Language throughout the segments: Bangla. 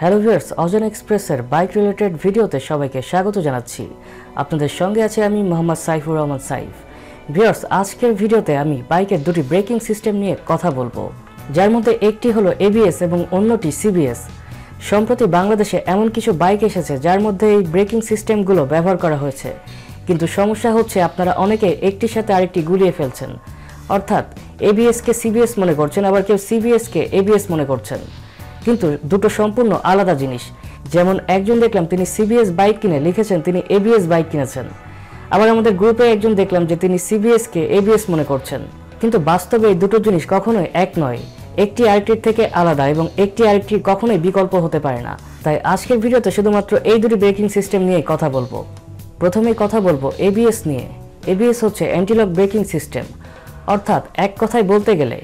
হ্যালো ভিউয়ার্স অজন এক্সপ্রেসের বাইক রিলেটেড ভিডিওতে সবাইকে স্বাগত জানাচ্ছি। আপনাদের সঙ্গে আছে আমি মোহাম্মদ সাইফুর রহমান সাইফ। ভিউয়ার্স আজকের ভিডিওতে আমি বাইকের দুটি ব্রেকিং সিস্টেম নিয়ে কথা বলব। যার মধ্যে একটি হলো এবিএস এবং অন্যটি সিবিএস সম্প্রতি বাংলাদেশে এমন কিছু বাইক এসেছে যার মধ্যে এই ব্রেকিং সিস্টেমগুলো ব্যবহার করা হয়েছে। কিন্তু সমস্যা হচ্ছে আপনারা অনেকে একটির সাথে আরেকটি গুলিয়ে ফেলছেন। অর্থাৎ এবিএসকে সিবিএস মনে করছেন, আবার কেউ সিবিএসকে এবিএস মনে করছেন। কিন্তু দুটো সম্পূর্ণ আলাদা জিনিস। যেমন একজন দেখলাম তিনি সিবিএস বাইক কিনে লিখেছেন, তিনি এবিএস বাইক কিনেছেন। আবার আমাদের গ্রুপে একজন দেখলাম যে তিনি সিবিএসকে এবিএস মনে করছেন। কিন্তু বাস্তবে এই দুটো জিনিস কখনোই এক নয়। একটি আরেকটির থেকে আলাদা এবং একটি আরেকটির কখনোই বিকল্প হতে পারে না। তাই আজকের ভিডিওতে শুধুমাত্র এই দুটি ব্রেকিং সিস্টেম নিয়েই কথা বলব। প্রথমেই কথা বলব এবিএস নিয়ে। এবিএস হচ্ছে অ্যান্টিলক ব্রেকিং সিস্টেম। অর্থাৎ এক কথায় বলতে গেলে,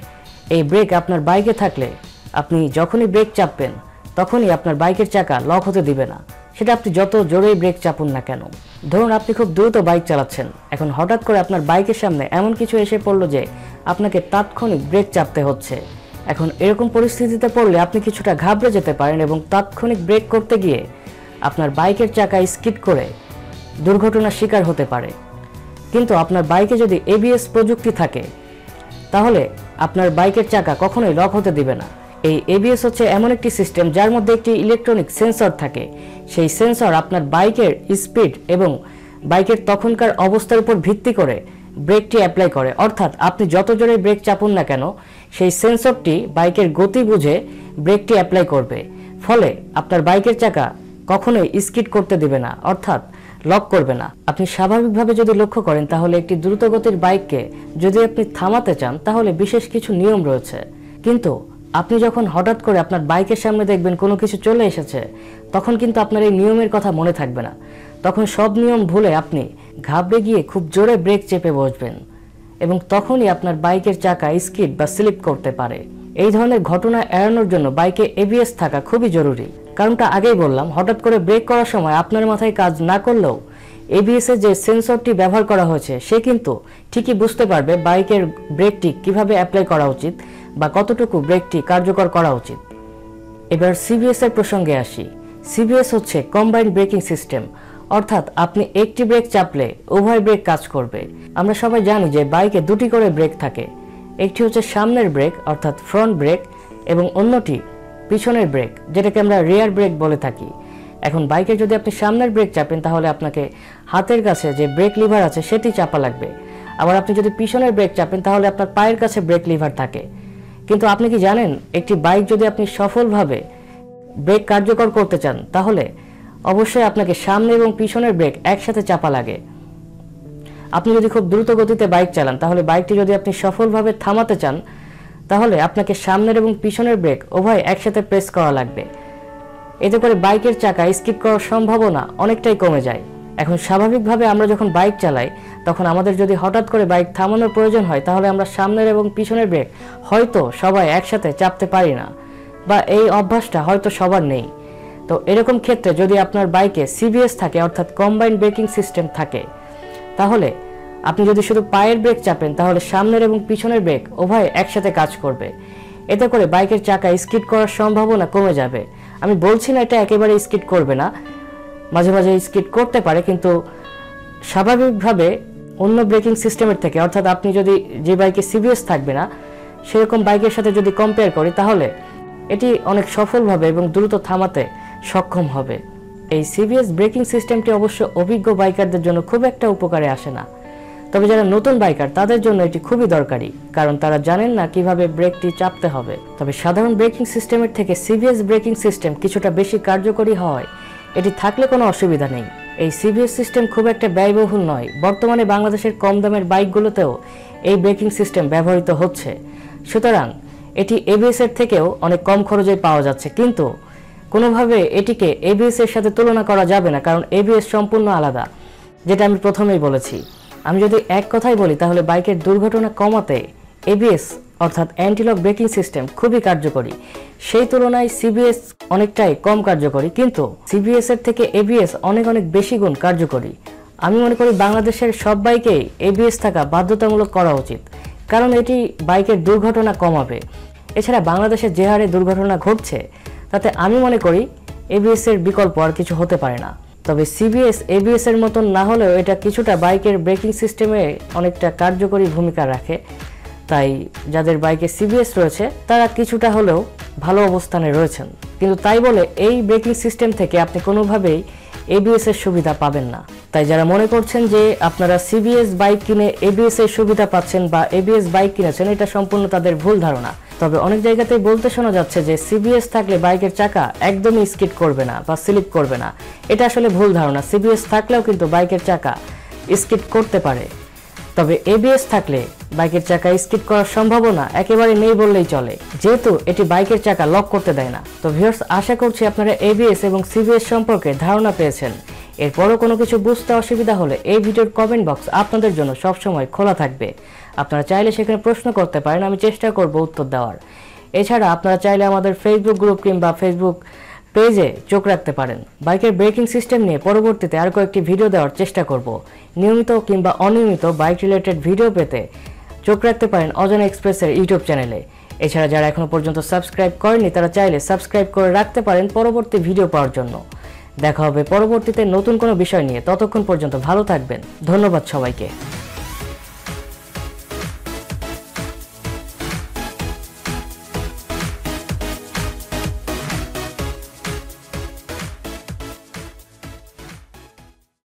এই ব্রেক আপনার বাইকে থাকলে আপনি যখনই ব্রেক চাপবেন, তখনই আপনার বাইকের চাকা লক হতে দিবে না। সেটা আপনি যত জোরেই ব্রেক চাপুন না কেন। ধরুন আপনি খুব দ্রুত বাইক চালাচ্ছেন। এখন হঠাৎ করে আপনার বাইকের সামনে এমন কিছু এসে পড়ল যে আপনাকে তাৎক্ষণিক ব্রেক চাপতে হচ্ছে। এখন এরকম পরিস্থিতিতে পড়লে আপনি কিছুটা ঘাবড়ে যেতে পারেন এবং তাৎক্ষণিক ব্রেক করতে গিয়ে আপনার বাইকের চাকা স্কিড করে দুর্ঘটনার শিকার হতে পারে। কিন্তু আপনার বাইকে যদি এবিএস প্রযুক্তি থাকে, তাহলে আপনার বাইকের চাকা কখনোই লক হতে দিবে না। এই এবিএস হচ্ছে এমন একটি সিস্টেম যার মধ্যে একটি ইলেকট্রনিক সেন্সর থাকে। সেই সেন্সর আপনার বাইকের স্পিড এবং বাইকের তখনকার অবস্থার উপর ভিত্তি করে ব্রেকটি অ্যাপ্লাই করে। অর্থাৎ আপনি যত জোরে ব্রেক চাপুন না কেন, সেই সেন্সরটি বাইকের গতি বুঝে ব্রেকটি অ্যাপ্লাই করবে। ফলে আপনার বাইকের চাকা কখনোই স্কিড করতে দিবে না, অর্থাৎ লক করবে না। আপনি স্বাভাবিকভাবে যদি লক্ষ্য করেন, তাহলে একটি দ্রুতগতির বাইককে যদি আপনি থামাতে চান, তাহলে বিশেষ কিছু নিয়ম রয়েছে। কিন্তু আপনি যখন হঠাৎ করে আপনার বাইকের সামনে দেখবেন কোনো কিছু চলে এসেছে, তখন কিন্তু আপনার এই নিয়মের কথা মনে থাকবে না। তখন সব নিয়ম ভুলে আপনি ঘাবড়ে গিয়ে খুব জোরে ব্রেক চেপে বসবেন এবং তখনই আপনার বাইকের চাকা, স্কিড বা স্লিপ করতে পারে। এই ধরনের ঘটনা এড়ানোর জন্য বাইকে এবিএস থাকা খুবই জরুরি। কারণটা আগেই বললাম, হঠাৎ করে ব্রেক করার সময় আপনার মাথায় কাজ না করলেও এবিএস এর যে সেন্সরটি ব্যবহার করা হয়েছে, সে কিন্তু ঠিকই বুঝতে পারবে বাইকের ব্রেকটি কীভাবে অ্যাপ্লাই করা উচিত। বা কতটুকু ব্রেকটি কার্যকর করা উচিত। এবার সিবিএস এর প্রসঙ্গে আসি। সিবিএস হচ্ছে কম্বাইন্ড ব্রেকিং সিস্টেম অর্থাৎ আপনি একটি ব্রেক চাপলে উভয় ব্রেক কাজ করবে। আমরা সবাই জানি যে বাইকে দুটি করে ব্রেক থাকে। একটি হচ্ছে সামনের ব্রেক অর্থাৎ ফ্রন্ট ব্রেক এবং অন্যটি পিছনের ব্রেক যেটাকে আমরা রিয়ার ব্রেক বলে থাকি। এখন বাইকে যদি আপনি সামনের ব্রেক চাপেন, তাহলে আপনাকে হাতের কাছে যে ব্রেক লিভার আছে, সেটি চাপা লাগবে। আবার আপনি যদি পিছনের ব্রেক চাপেন, তাহলে আপনার পায়ের কাছে ব্রেক লিভার থাকে। কিন্তু আপনি কি জানেন, একটি বাইক যদি আপনি সফলভাবে ব্রেক কার্যকর করতে চান, তাহলে অবশ্যই আপনাকে সামনে এবং পিছনের ব্রেক একসাথে চাপা লাগে। আপনি যদি খুব দ্রুত গতিতে বাইক চালান, তাহলে বাইকটি যদি আপনি সফলভাবে থামাতে চান, তাহলে আপনাকে সামনের এবং পিছনের ব্রেক উভয় একসাথে প্রেস করা লাগবে। এতে করে বাইকের চাকা স্কিপ করার সম্ভাবনা অনেকটাই কমে যায়। এখন স্বাভাবিকভাবে আমরা যখন বাইক চালাই তখন আমাদের যদি হঠাৎ করে বাইক থামানোর প্রয়োজন হয়, তাহলে আমরা সামনের এবং পিছনের ব্রেক হয়তো সবাই একসাথে চাপতে পারি না বা এই অভ্যাসটা হয়তো সবার নেই। তো এরকম ক্ষেত্রে যদি আপনার বাইকে সিবিএস থাকে, অর্থাৎ কম্বাইন্ড ব্রেকিং সিস্টেম থাকে, তাহলে আপনি যদি শুধু পায়ের ব্রেক চাপেন, তাহলে সামনের এবং পিছনের ব্রেক উভয় একসাথে কাজ করবে। এতে করে বাইকের চাকা স্কিড করার সম্ভাবনা কমে যাবে। আমি বলছি না এটা একেবারে স্কিড করবে না, মাঝে মাঝে স্কিড করতে পারে, কিন্তু স্বাভাবিকভাবে অন্য ব্রেকিং সিস্টেমের থেকে, অর্থাৎ আপনি যদি যে বাইকে সিবিএস থাকবে না, সেরকম বাইকের সাথে যদি কম্পেয়ার করি, তাহলে এটি অনেক সফলভাবে এবং দ্রুত থামাতে সক্ষম হবে। এই সিবিএস ব্রেকিং সিস্টেমটি অবশ্য অভিজ্ঞ বাইকারদের জন্য খুব একটা উপকারে আসে না। তবে যারা নতুন বাইকার তাদের জন্য এটি খুবই দরকারি, কারণ তারা জানেন না কীভাবে ব্রেকটি চাপতে হবে। তবে সাধারণ ব্রেকিং সিস্টেমের থেকে সিবিএস ব্রেকিং সিস্টেম কিছুটা বেশি কার্যকরী হয়, এটি থাকলে কোনো অসুবিধা নেই। এই সিবিএস সিস্টেম খুব একটা ব্যয়বহুল নয়। বর্তমানে বাংলাদেশের কম দামের বাইকগুলোতেও এই ব্রেকিং সিস্টেম ব্যবহৃত হচ্ছে। সুতরাং এটি এবিএস এর থেকেও অনেক কম খরচে পাওয়া যাচ্ছে। কিন্তু কোনোভাবে এটিকে এবিএস এর সাথে তুলনা করা যাবে না, কারণ এবিএস সম্পূর্ণ আলাদা, যেটা আমি প্রথমেই বলেছি। আমি যদি এক কথাই বলি, তাহলে বাইকের দুর্ঘটনা কমাতে এবিএস অর্থাৎ অ্যান্টিলক ব্রেকিং সিস্টেম খুবই কার্যকরী। সেই তুলনায় সিবিএস অনেকটাই কম কার্যকরী, কিন্তু সিবিএস এর থেকে এবিএস অনেক অনেক বেশি গুণ কার্যকরী। আমি মনে করি বাংলাদেশের সব বাইকেই এবিএস থাকা বাধ্যতামূলক করা উচিত, কারণ এটি বাইকের দুর্ঘটনা কমাবে। এছাড়া বাংলাদেশে যে হারে দুর্ঘটনা ঘটছে, তাতে আমি মনে করি এবিএস এর বিকল্প আর কিছু হতে পারে না। তবে সিবিএস এবিএস এর মতন না হলেও এটা কিছুটা বাইকের ব্রেকিং সিস্টেমে অনেকটা কার্যকরী ভূমিকা রাখে। তাই যাদের বাইকে সিবিএস রয়েছে, তারা কিছুটা হলেও ভালো অবস্থানে রয়েছেন। কিন্তু তাই বলে এই ব্রেকিং সিস্টেম থেকে আপনি কোনোভাবেই এবিএস এর সুবিধা পাবেন না। তাই যারা মনে করছেন যে আপনারা সিবিএস বাইক কিনে এবিএস এর সুবিধা পাচ্ছেন বা এবিএস বাইক কিনেছেন, এটা সম্পূর্ণ তাদের ভুল ধারণা। তবে অনেক জায়গাতেই বলতে শোনা যাচ্ছে যে সিবিএস থাকলে বাইকের চাকা একদমই স্কিড করবে না বা স্লিপ করবে না। এটা আসলে ভুল ধারণা। সিবিএস থাকলেও কিন্তু বাইকের চাকা স্কিড করতে পারে। তবে এবিএস থাকলে বাইকের চাকা স্কিড করার সম্ভাবনা একেবারে নেই বললেই চলে। যেহেতু এটি বাইকের চাকা লক করতে দেয় না। তো ভিউয়ার্স, আশা করছি আপনারা এবিএস এবং সিবিএস সম্পর্কে ধারণা পেয়েছেন। এরপরও কোনো কিছু বুঝতে অসুবিধা হলে এই ভিডিওর কমেন্ট বক্স আপনাদের জন্য সবসময় খোলা থাকবে। আপনারা চাইলে সেখানে প্রশ্ন করতে পারেন, আমি চেষ্টা করব উত্তর দেওয়ার। এছাড়া আপনারা চাইলে আমাদের ফেসবুক গ্রুপ কিংবা ফেসবুক পেজে চোখ রাখতে পারেন। বাইকের ব্রেকিং সিস্টেম নিয়ে পরবর্তীতে আর কয়েকটি ভিডিও দেওয়ার চেষ্টা করব। নিয়মিত কিংবা অনিয়মিত বাইক রিলেটেড ভিডিও পেতে চোখ রাখতে পারেন অজানা এক্সপ্রেসের ইউটিউব চ্যানেলে। এছাড়া যারা এখনও পর্যন্ত সাবস্ক্রাইব করেনি তারা চাইলে সাবস্ক্রাইব করে রাখতে পারেন পরবর্তী ভিডিও পাওয়ার জন্য। দেখা হবে পরবর্তীতে নতুন কোনো বিষয় নিয়ে। ততক্ষণ পর্যন্ত ভালো থাকবেন। ধন্যবাদ সবাইকে।